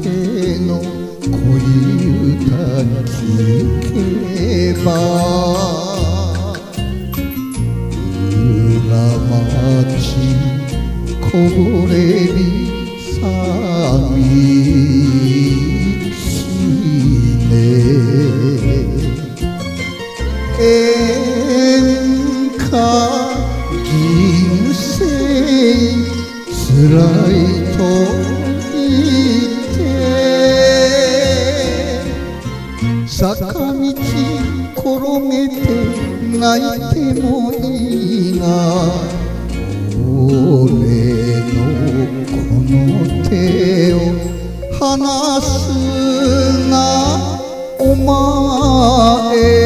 けの恋歌聞けば裏町こぼれり寂しいね。演歌人生つらいと坂道転げて泣いてもいいが俺のこの手を離すなお前。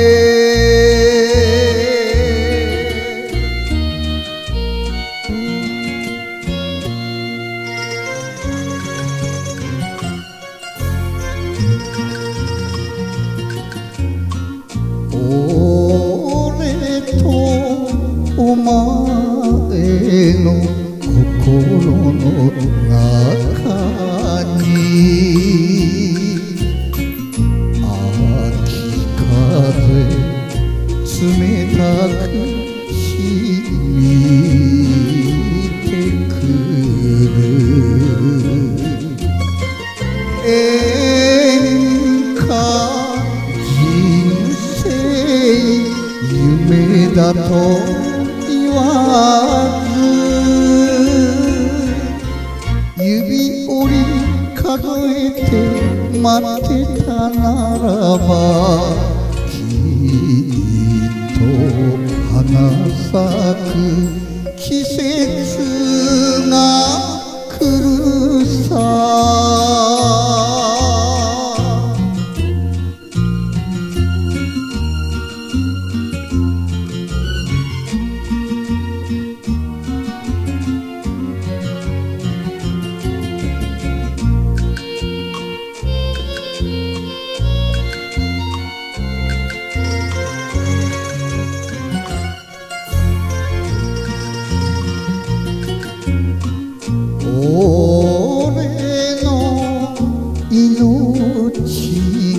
お前の心の中に秋風冷たく染みてくる。演歌人生夢だと待ってたならばきっと花咲く。季節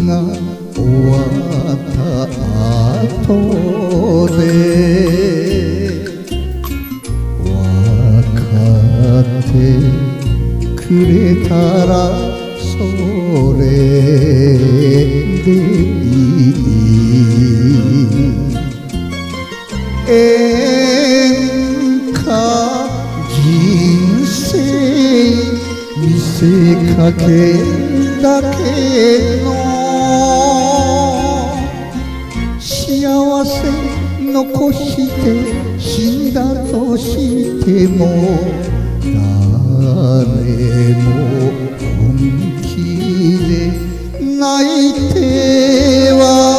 が終わった後で分かってくれたらそれでいい。演歌人生見せかけだけの残して死んだとしても誰も本気で泣いては